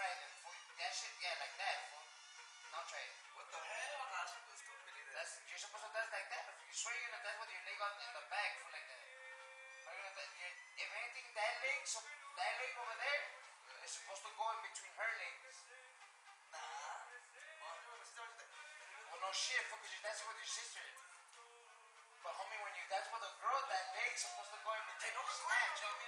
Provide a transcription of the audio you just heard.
grinding, fool. That shit, yeah, like that, fool. Don't try it. What the hell? I'm not supposed to do that. That's, you're supposed to dance like that. If you swear you're gonna dance with your leg on in the back, fool, like that. If anything, that leg, so that leg over there, is supposed to go in between her legs. Nah. Well, no shit, fool, because you're dancing with your sister. But homie, when you dance with a girl, that leg's supposed